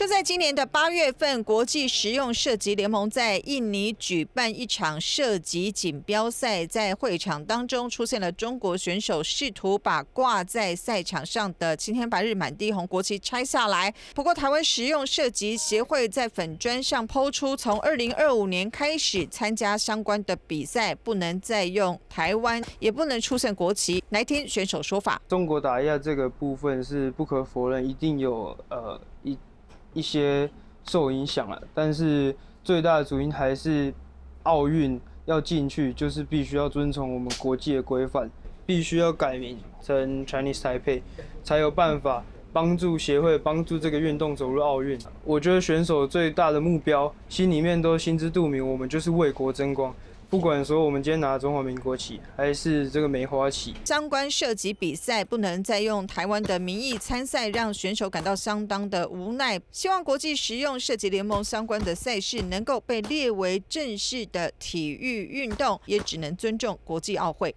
就在今年的八月份，国际实用射击联盟在印尼举办一场射击锦标赛，在会场当中出现了中国选手试图把挂在赛场上的青天白日满地红国旗拆下来。不过，台湾实用射击协会在粉砖上抛出，从二零二五年开始参加相关的比赛，不能再用台湾，也不能出现国旗。来听选手说法。中国打压这个部分是不可否认，一定有呃一。一些受影响了，但是最大的主因还是奥运要进去，就是必须要遵从我们国际的规范，必须要改名成 Chinese Taipei，才有办法帮助协会帮助这个运动走入奥运。我觉得选手最大的目标，心里面都心知肚明，我们就是为国争光。不管说我们今天拿中华民国旗，还是这个梅花旗，相关涉及比赛不能再用台湾的名义参赛，让选手感到相当的无奈。希望国际实用射击联盟相关的赛事能够被列为正式的体育运动，也只能尊重国际奥会。